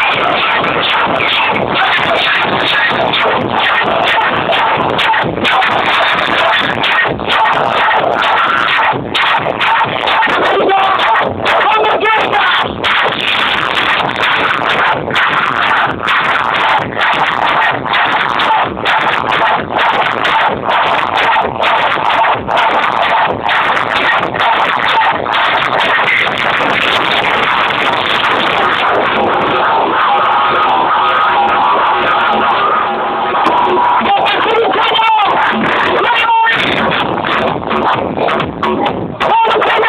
Chopper, chopper, chopper, chopper. Oh,